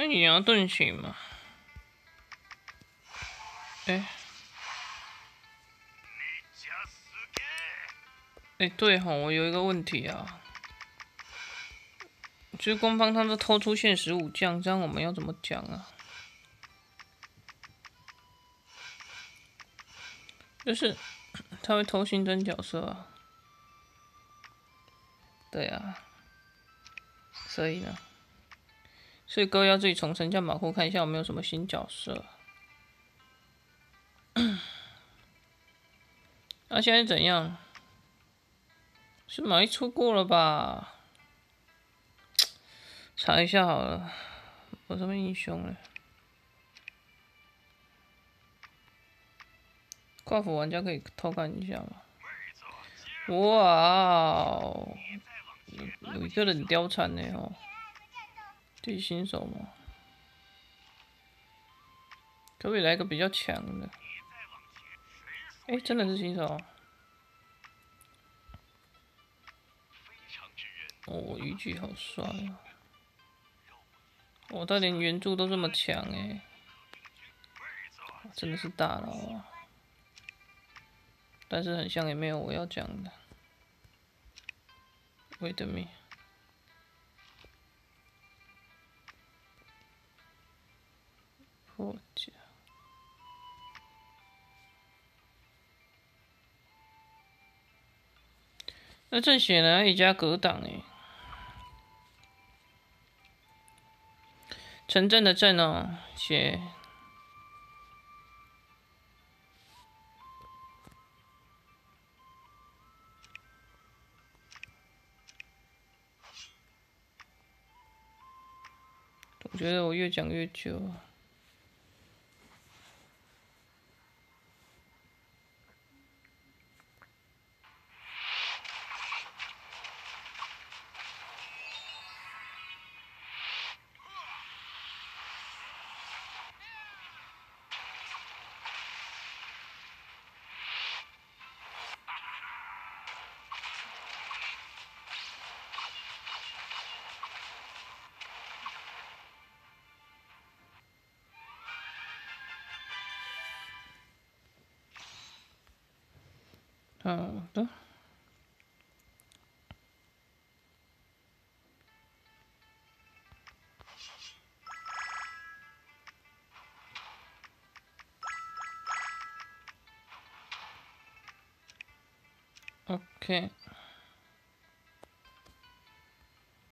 那你要盾形嘛？哎，哎，对哈，我有一个问题啊，就是官方他们偷出现实武将，这样我们要怎么讲啊？就是 他会偷新增角色啊，对啊，所以呢，所以各位要自己从神将马库看一下有没有什么新角色。那 现在怎样？是马一出过了吧？查一下好了，我什么英雄呢？跨服玩家可以偷看一下吗？哇哦，有一个人貂蝉呢哦，这是新手吗？可不可以来个比较强的？哎，真的是新手。哦，虞姬好帅啊！我他连原著都这么强哎，真的是大佬啊！但是很像也没有我要讲的。Wait a minute。破解。那正显然一家格挡诶。城镇的镇哦，写。我觉得我越讲越久。好的。OK。